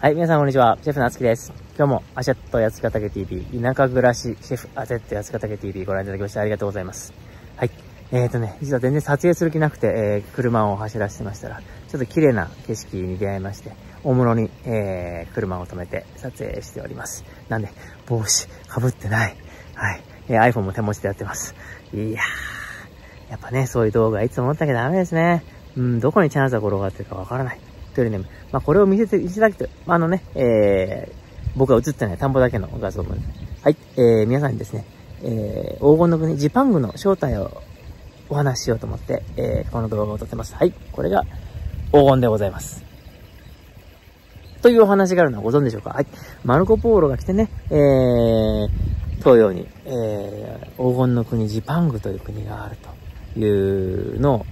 はい、皆さんこんにちは。シェフのあつきです。今日もアシャット八ヶ岳 TV、田舎暮らしシェフアゼット八ヶ岳 TV ご覧いただきましてありがとうございます。はい。えーとね、実は全然撮影する気なくて、えー、車を走らせてましたら、ちょっと綺麗な景色に出会いまして、大室に、えー、車を止めて撮影しております。なんで、帽子かぶってない。はい。えー、iPhone も手持ちでやってます。いやー、やっぱね、そういう動画いつも思ったけどダメですね。うん、どこにチャンスが転がってるかわからない。というね、まあ、これを見せていただきと、あのね、えー、僕が映ってない田んぼだけの画像も、はい、えー、皆さんにですね、えー、黄金の国ジパングの正体をお話ししようと思って、えー、この動画を撮ってます。はい、これが黄金でございます。というお話があるのはご存知でしょうか？はい。マルコ・ポーロが来てね、えー、東洋に、えー、黄金の国ジパングという国があるというのを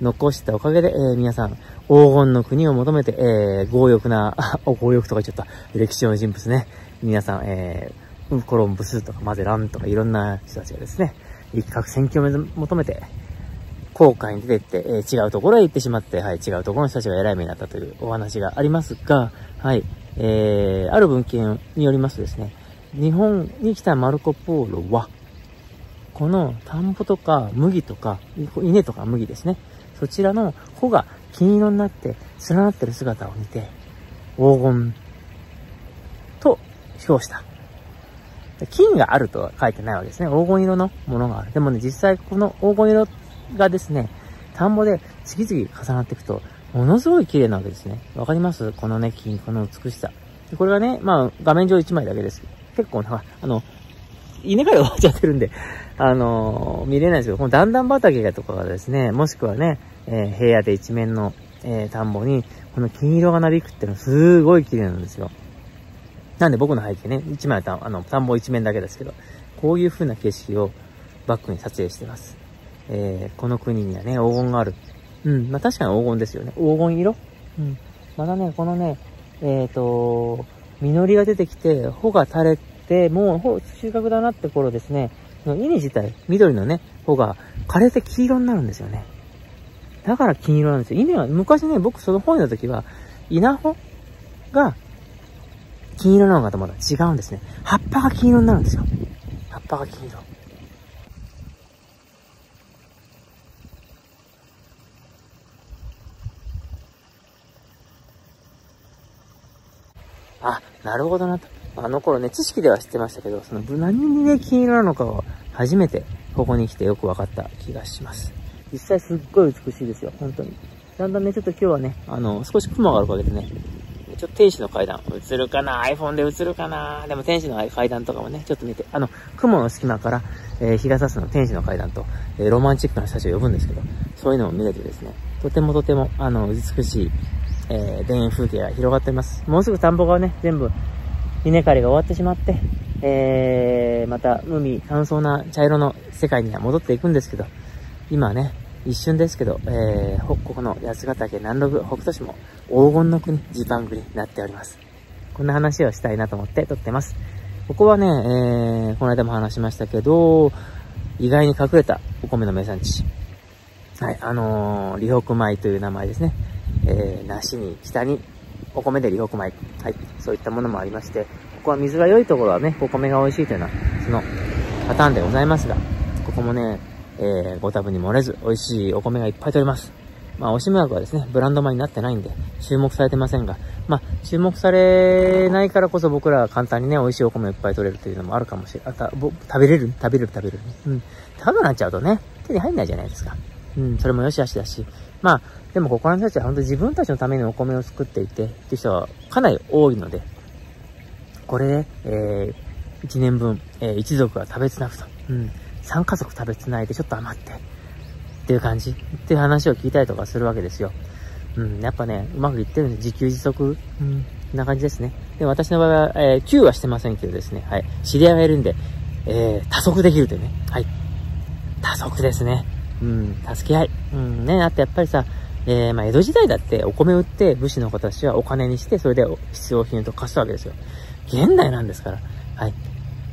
残したおかげで、えー、皆さん、黄金の国を求めて、えー、強欲な、お強欲とか言っちゃった、歴史上の人物ね。皆さん、えー、コロンブスとかマゼランとかいろんな人たちがですね、一攫千金を求めて、航海に出てって、えー、違うところへ行ってしまって、はい、違うところの人たちが偉い目になったというお話がありますが、はい、えー、ある文献によりますとですね、日本に来たマルコ・ポーロは、この田んぼとか麦とか、稲とか麦ですね。そちらの穂が金色になって連なってる姿を見て、黄金と評した。金があるとは書いてないわけですね。黄金色のものがある。でもね、実際この黄金色がですね、田んぼで次々重なっていくと、ものすごい綺麗なわけですね。わかります？このね、金、この美しさ。これがね、まあ、画面上1枚だけです。結構な、あの、稲刈り終わっちゃってるんで、あのー、見れないですけど、この段々畑がとかがですね、もしくはね、えー、平野で一面の、えー、田んぼに、この金色がなびくっていうのはすごい綺麗なんですよ。なんで僕の背景ね、一枚た、あの、田んぼ一面だけですけど、こういう風な景色をバックに撮影してます。えー、この国にはね、黄金がある。うん、まあ確かに黄金ですよね。黄金色？うん。まだね、このね、えっ、ー、と、実りが出てきて、穂が垂れて、もう収穫だなって頃ですね、その稲自体、緑のね、穂が枯れて黄色になるんですよね。だから金色なんですよ。稲は、昔ね、僕その本読んだ時は、稲穂が金色なのかとまだ違うんですね。葉っぱが金色になるんですよ。葉っぱが金色。あ、なるほどなと。あの頃ね、知識では知ってましたけど、その何にね、金色なのかを初めてここに来てよく分かった気がします。実際すっごい美しいですよ、本当に。だんだんね、ちょっと今日はね、あの、少し雲があるおかげでね、ちょっと天使の階段、映るかな ?iPhone で映るかなでも天使の階段とかもね、ちょっと見て、あの、雲の隙間から、えー、日が差すの天使の階段と、えー、ロマンチックな人たちを呼ぶんですけど、そういうのも見れてですね、とてもとても、あの、美しい、えー、田園風景が広がっています。もうすぐ田んぼがね、全部、稲刈りが終わってしまって、えー、また海、乾燥な茶色の世界には戻っていくんですけど、今ね、一瞬ですけど、えー、ここの八ヶ岳南麓北斗市も黄金の国、ジパングになっております。こんな話をしたいなと思って撮ってます。ここはね、えー、この間も話しましたけど、意外に隠れたお米の名産地。はい、あのー、李北米という名前ですね。えー、梨に北にお米で李北米。はい。そういったものもありまして、ここは水が良いところはね、お米が美味しいというのは、そのパターンでございますが、ここもね、えー、ご多分に漏れず、美味しいお米がいっぱい取れます。まあ、おしめ枠はですね、ブランド米になってないんで、注目されてませんが、まあ、注目されないからこそ僕らは簡単にね、美味しいお米いっぱい取れるというのもあるかもしれない。あた、ぼ、食べれる？食べれる？食べれる、うん。高くなっちゃうとね、手に入んないじゃないですか。うん、それも良し悪しだし。まあ、でもここの人たちは本当自分たちのためにお米を作っていて、っていう人はかなり多いので、これで、えー、1年分、えー、一族が食べつなぐと。うん。3家族食べつないでちょっと余って、っていう感じっていう話を聞いたりとかするわけですよ。うん、やっぱね、うまくいってるんで。自給自足。うん、な感じですね。で、私の場合は、えー、9はしてませんけどですね、はい。知り合いがいるんで、えー、多足できるというね。はい。多足ですね。うん、助け合い。うん、ね、あとやっぱりさ、えー、まあ、江戸時代だってお米売って武士の子たちはお金にして、それで必要品と貸すわけですよ。現代なんですから。はい。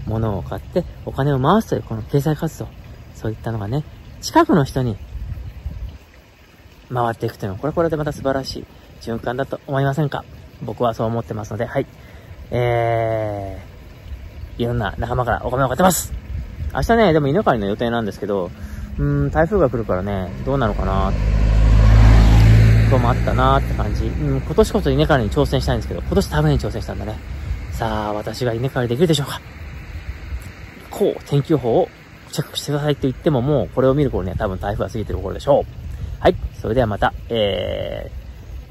物を買ってお金を回すというこの経済活動。そういったのがね、近くの人に回っていくというのは、これこれでまた素晴らしい循環だと思いませんか？僕はそう思ってますので、はい。えー、いろんな仲間からお米を買ってます。明日ね、でも稲刈りの予定なんですけど、うん、台風が来るからね、どうなのかな今日もあったなーって感じ。うん、今年こそ稲刈りに挑戦したいんですけど、今年タブに挑戦したんだね。さあ、私が稲刈りできるでしょうかこう、天気予報をチェックしてくださいって言ってももうこれを見る頃には多分台風が過ぎてる頃でしょう。はい。それではまた、え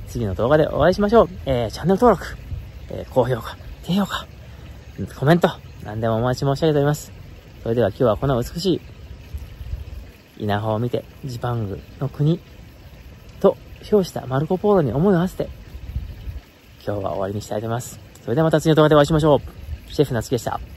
ー、次の動画でお会いしましょう。えー、チャンネル登録、えー、高評価、低評価、コメント、何でもお待ち申し上げております。それでは今日はこの美しい稲穂を見て、ジパングの国と評したマルコポーロに思いを馳せて、今日は終わりにしたいと思います。それではまた次の動画でお会いしましょう。シェフ夏樹でした。